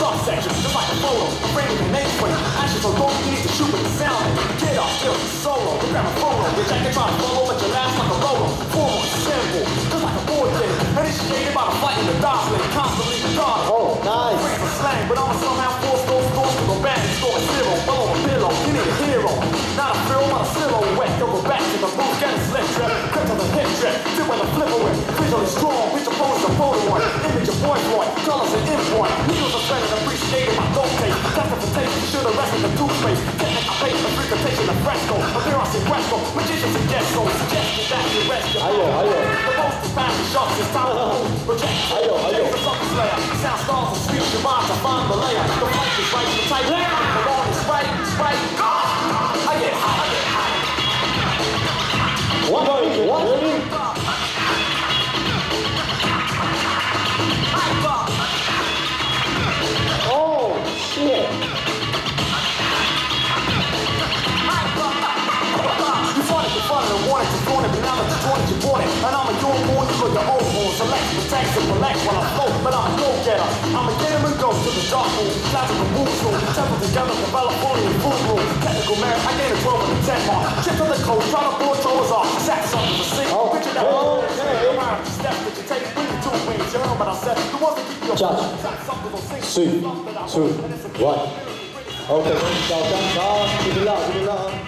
subsection. Just like a photo, a frame with an name frame. Actions so long you need to shoot with the sound. Get off, still solo. You grab a photo, your jacket try to follow, but your last like a roller. Form a symbol, just like a board game. Initiated by the fight in the lane, constantly regarded. Oh, nice. Brains are slang, but I'ma somehow force those thoughts to go back and score a zero. Below a pillow, you need a hero. Not a film, not a silhouette. Go go back to the booth, get a slip trip. Cut to the hip trip, sit with a flip away. Visually strong, your pose, a photo one. Image your boy boy, colors and import my gold should arrest the toothpaste. I the fresco. Appearance in fresco, magicians in that you rest your The most fast time to hold. Reject. The slayer. Sound stars and your mind to find the layer. The fight is right, the tight layer. The wall is right, right. I get high. I get high. One more. black super black when I float, but I'm a go-getter. I'm a gamer, go to the dark room, logical moves room, temple together, develop only food room. Technical merit, I gained a 12 and a 10 mark. Chip to the code, try to pull toes off, sack something to sing. Oh, bitch, that okay. Judge. Three, two, one. Okay, so come, come, keep it loud, keep it loud.